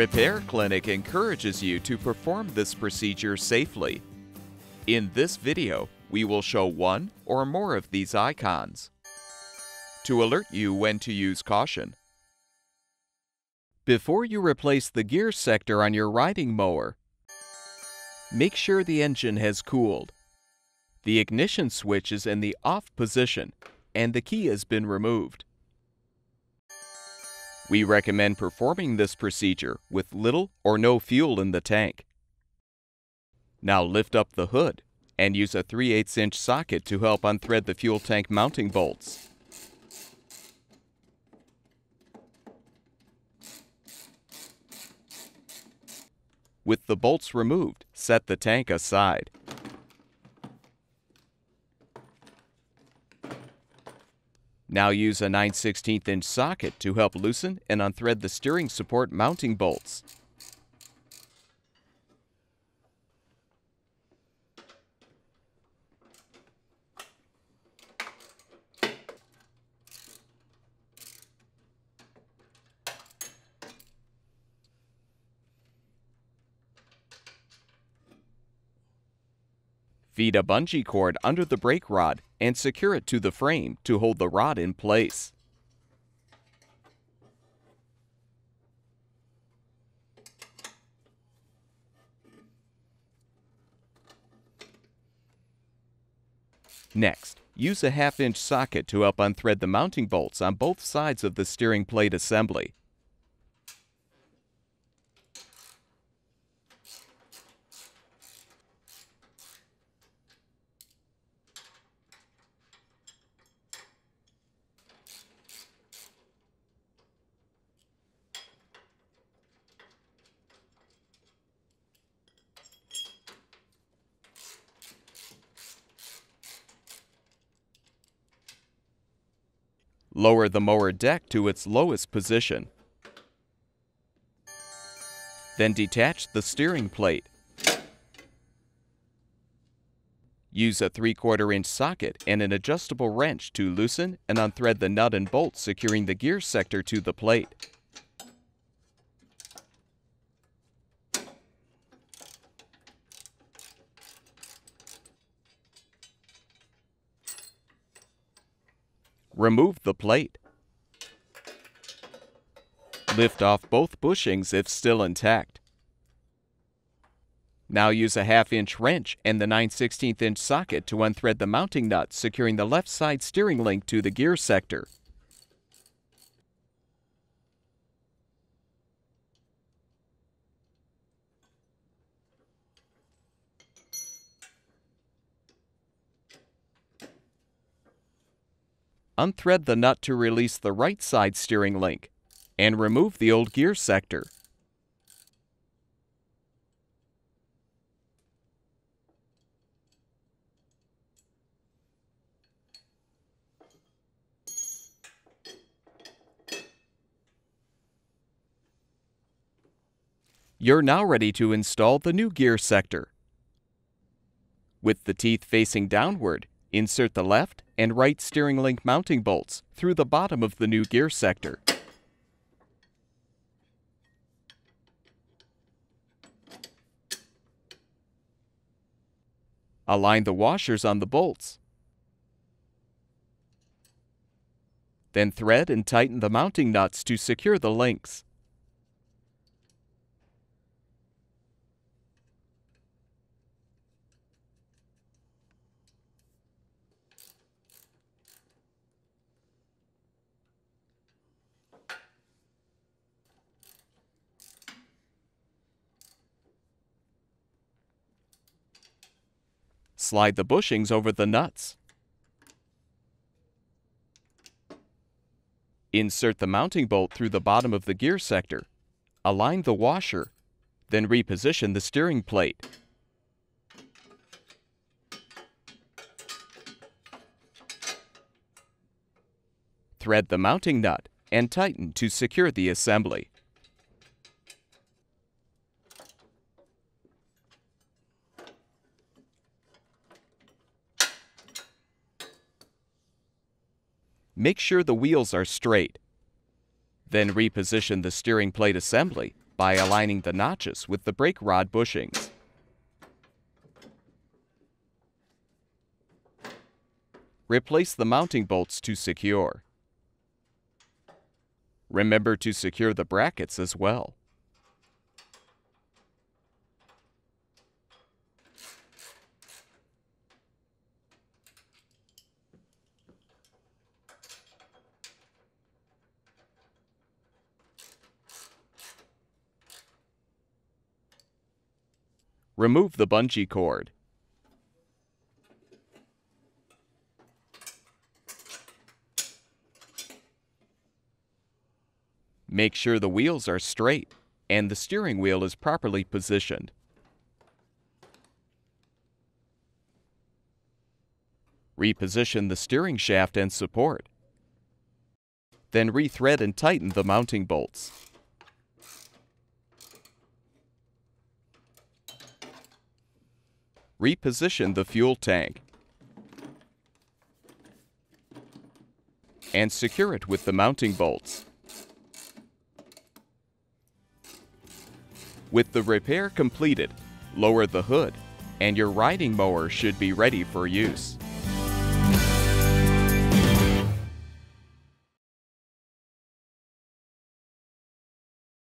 Repair Clinic encourages you to perform this procedure safely. In this video, we will show one or more of these icons to alert you when to use caution. Before you replace the gear sector on your riding mower, make sure the engine has cooled. The ignition switch is in the off position and the key has been removed. We recommend performing this procedure with little or no fuel in the tank. Now lift up the hood and use a 3 8 inch socket to help unthread the fuel tank mounting bolts. With the bolts removed, set the tank aside. Now use a 9 16 inch socket to help loosen and unthread the steering support mounting bolts. Feed a bungee cord under the brake rod and secure it to the frame to hold the rod in place. Next, use a half-inch socket to help unthread the mounting bolts on both sides of the steering plate assembly. Lower the mower deck to its lowest position. Then detach the steering plate. Use a 3 quarter inch socket and an adjustable wrench to loosen and unthread the nut and bolt securing the gear sector to the plate. Remove the plate. Lift off both bushings if still intact. Now use a half inch wrench and the 9 16 inch socket to unthread the mounting nut securing the left side steering link to the gear sector. Unthread the nut to release the right side steering link, and remove the old gear sector. You're now ready to install the new gear sector. With the teeth facing downward, Insert the left and right steering link mounting bolts through the bottom of the new gear sector. Align the washers on the bolts. Then thread and tighten the mounting nuts to secure the links. Slide the bushings over the nuts. Insert the mounting bolt through the bottom of the gear sector. Align the washer, then reposition the steering plate. Thread the mounting nut and tighten to secure the assembly. Make sure the wheels are straight. Then reposition the steering plate assembly by aligning the notches with the brake rod bushings. Replace the mounting bolts to secure. Remember to secure the brackets as well. Remove the bungee cord. Make sure the wheels are straight and the steering wheel is properly positioned. Reposition the steering shaft and support. Then rethread and tighten the mounting bolts. Reposition the fuel tank. And secure it with the mounting bolts. With the repair completed, lower the hood, and your riding mower should be ready for use.